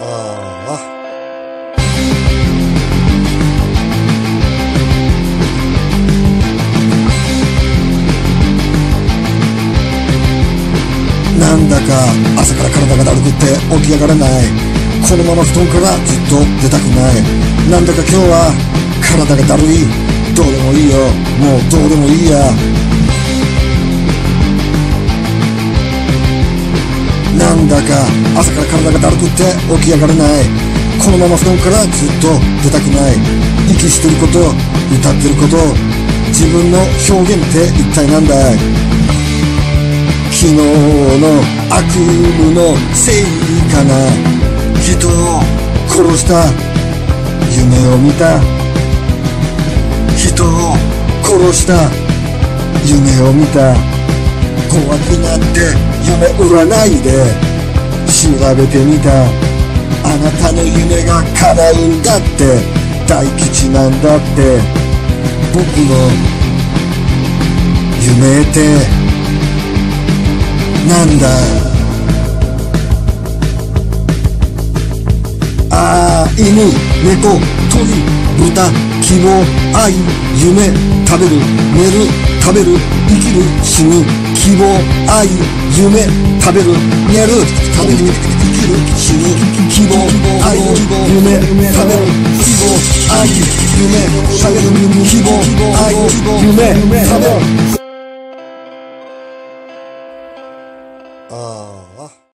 ああなんだか朝から体がだるくって起き上がれない。このまま布団からずっと出たくない。なんだか今日は体がだるい。どうでもいいよ。もうどうでもいいや。か朝から体がだるくって起き上がれない。このまま布団からずっと出たくない。息してること歌ってること自分の表現って一体なんだい。昨日の悪夢のせいかな。人を殺した夢を見た。人を殺した夢を見た。怖くなって夢占いで。調べてみた。あなたの夢が叶うんだって。大吉なんだって。僕の夢って。なんだ。ああ犬猫鳥豚希望愛夢。食べる寝る食べる生きる死ぬ。希望愛夢食べる寝る食べる生きる死ぬ希望愛夢食べる希望愛夢食べる希望愛夢食べるああ